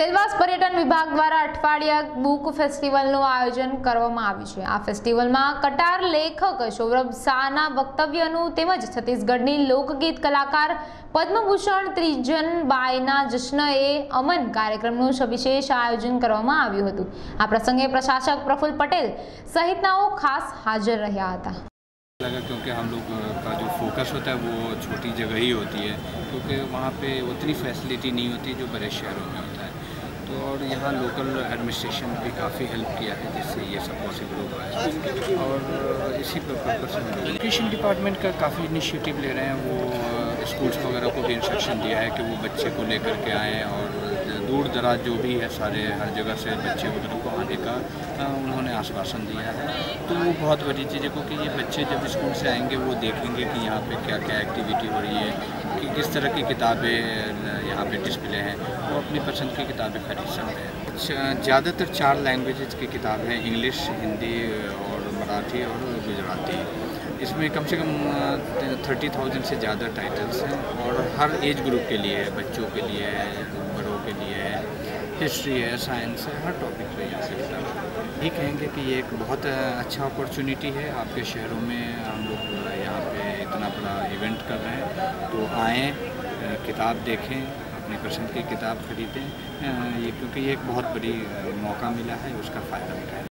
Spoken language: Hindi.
સેલવાસ પર્યટન વિભાગ દ્વારા અઠવાડિયા બુક ફેસ્ટિવલનું આયોજન કરવામાં આવ્યું છે આ ફેસ્ટિવલમાં કટાર લેખક સૌરભ શાહના વક્તવ્યનું તેમજ છત્તીસગઢની લોકગીત કલાકાર પદ્મભૂષણ ત્રિજનબાઈના જશ્ન એ અમન કાર્યક્રમનું સવિશેષ આયોજન કરવામાં આવ્યું હતું આ પ્રસંગે પ્રશાસક પ્રફુલ્લ પટેલ સહિતનાઓ ખાસ હાજર રહ્યા હતા लगा क्योंकि हम लोग का जो फोकस होता है वो छोटी जगह ही होती है क्योंकि वहाँ पे उतनी फैसिलिटी नहीं होती जो बड़े शहरों में होता है तो और यहाँ लोकल एडमिनिस्ट्रेशन ने भी काफ़ी हेल्प किया है, जिससे ये सब पॉसिबल हो पाया और इसी पर पर्पज एजुकेशन डिपार्टमेंट का काफ़ी इनिशिएटिव ले रहे हैं। वो स्कूल्स वगैरह को भी इंस्ट्रक्शन दिया है कि वो बच्चे को लेकर के आएँ और दूर दराज जो भी है, सारे, हर जगह से बच्चे वगैरह को आने का उन्होंने आश्वासन दिया है। तो वो बहुत बड़ी चीज़ है, क्योंकि ये बच्चे जब स्कूल से आएँगे, वो देखेंगे कि यहाँ पे क्या क्या एक्टिविटी हो रही है, कि किस तरह की किताबें पे डिस्प्ले हैं, वो अपनी पसंद की किताबें खरीद सकते हैं। ज़्यादातर चार लैंग्वेजेस की किताब हैं इंग्लिश हिंदी और मराठी और गुजराती। इसमें कम से कम थर्टी थाउज़ेंड से ज़्यादा टाइटल्स हैं और हर एज ग्रुप के लिए है बच्चों के लिए है बड़ों के लिए है हिस्ट्री है साइंस है, हर टॉपिक पे यहाँ से किताब ये कहेंगे कि ये एक बहुत अच्छा अपॉर्चुनिटी है। आपके शहरों में हम लोग यहाँ पे इतना बड़ा इवेंट कर रहे हैं तो आएँ किताब देखें अपनी पसंद की किताब खरीदें। ये क्योंकि ये एक बहुत बड़ी मौका मिला है, उसका फ़ायदा उठाएँ